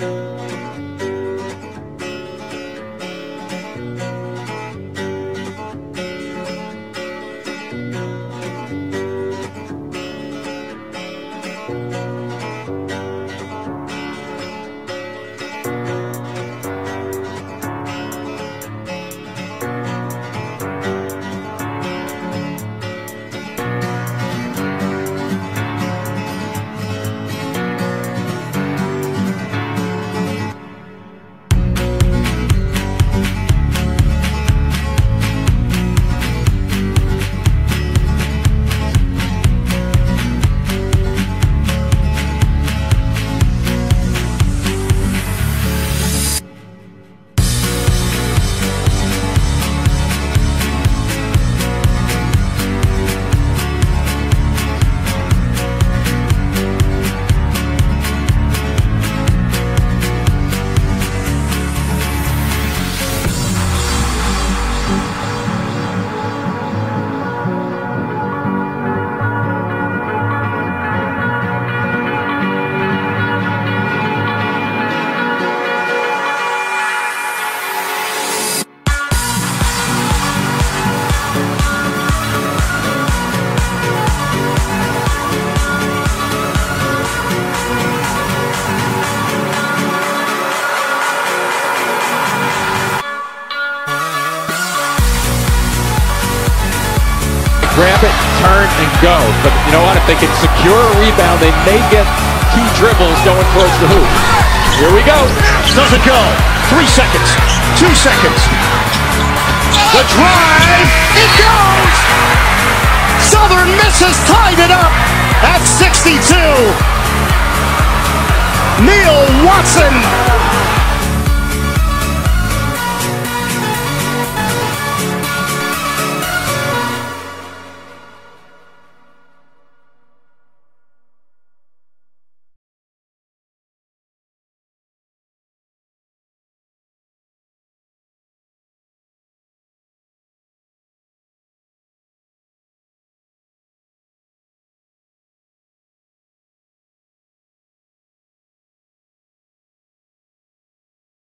you. It, turn, and go. But you know what? If they can secure a rebound, they may get two dribbles going towards the hoop. Here we go. Doesn't go. Three seconds. Two seconds. The drive. It goes. Southern Miss has tied it up at 62. Neil Watson